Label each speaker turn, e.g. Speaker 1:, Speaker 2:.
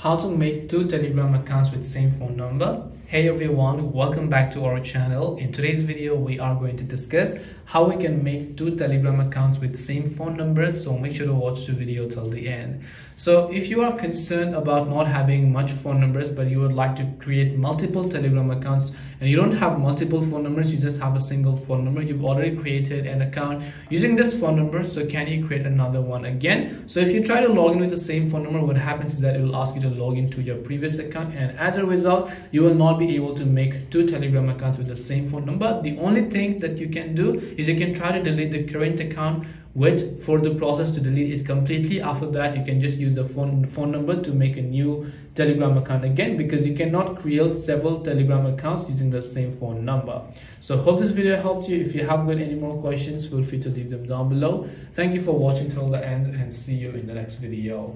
Speaker 1: how to make two telegram accounts with same phone number. Hey everyone. Welcome back to our channel. In today's video we are going to discuss how we can make two telegram accounts with same phone numbers so make sure to watch the video till the end. So if you are concerned about not having much phone numbers but you would like to create multiple telegram accounts and you don't have multiple phone numbers you just have a single phone number you've already created an account using this phone number so can you create another one again? So if you try to log in with the same phone number what happens is that it will ask you to log into your previous account and as a result you will not be able to make two telegram accounts with the same phone number. The only thing that you can do is you can try to delete the current account wait for the process to delete it completely. After that you can just use the phone phone number to make a new telegram account again because you cannot create several telegram accounts using the same phone number. So hope this video helped you. If you have got any more questions feel free to leave them down below. Thank you for watching till the end and see you in the next video